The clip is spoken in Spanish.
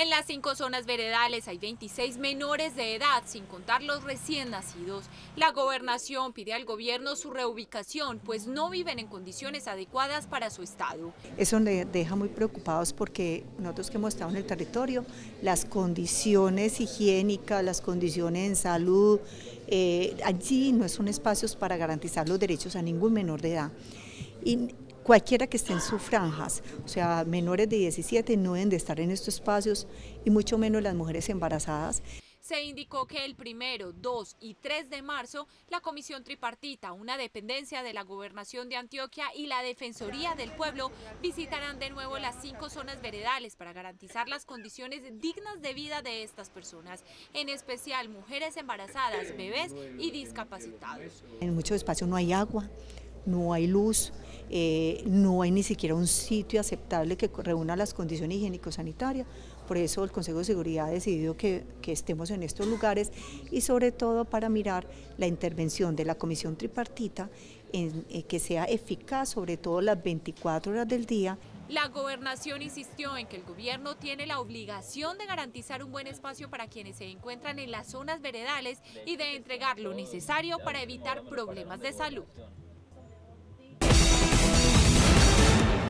En las cinco zonas veredales hay 26 menores de edad, sin contar los recién nacidos. La gobernación pide al gobierno su reubicación, pues no viven en condiciones adecuadas para su estado. Eso nos deja muy preocupados porque nosotros que hemos estado en el territorio, las condiciones higiénicas, las condiciones en salud, eh, allí no son espacios para garantizar los derechos a ningún menor de edad. Cualquiera que esté en sus franjas, o sea, menores de 17 no deben de estar en estos espacios y mucho menos las mujeres embarazadas. Se indicó que el primero, 2 y 3 de marzo, la Comisión Tripartita, una dependencia de la Gobernación de Antioquia y la Defensoría del Pueblo visitarán de nuevo las cinco zonas veredales para garantizar las condiciones dignas de vida de estas personas, en especial mujeres embarazadas, bebés y discapacitados. En muchos espacios no hay agua, no hay luz, eh, no hay ni siquiera un sitio aceptable que reúna las condiciones higiénico-sanitarias. Por eso el Consejo de Seguridad ha decidido que, estemos en estos lugares y sobre todo para mirar la intervención de la Comisión Tripartita en, eh, que sea eficaz, sobre todo las 24 horas del día. La gobernación insistió en que el gobierno tiene la obligación de garantizar un buen espacio para quienes se encuentran en las zonas veredales y de entregar lo necesario para evitar problemas de salud.